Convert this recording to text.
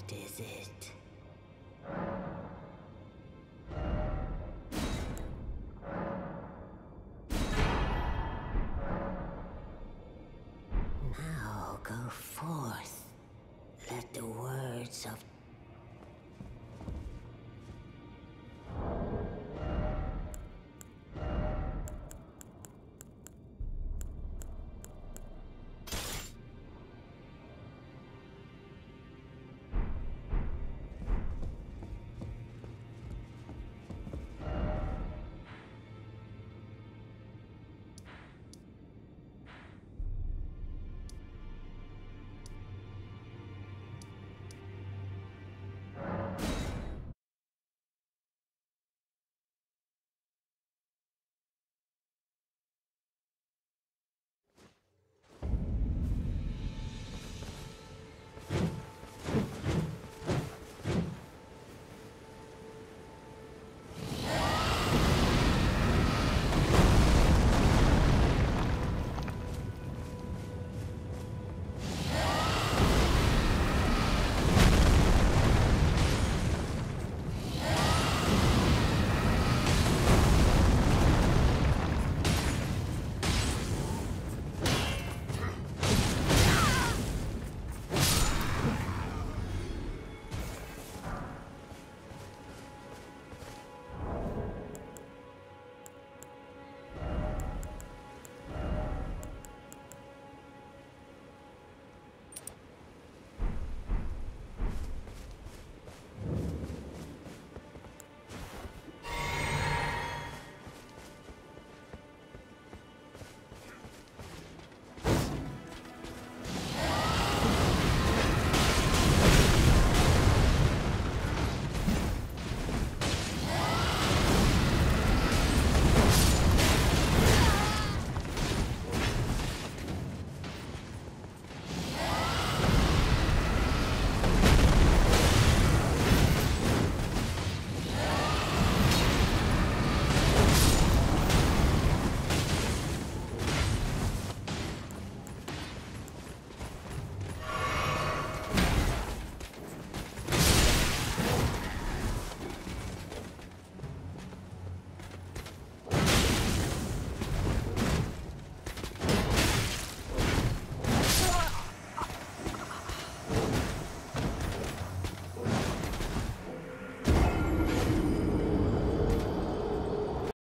What is it? Now go forth. Let the words of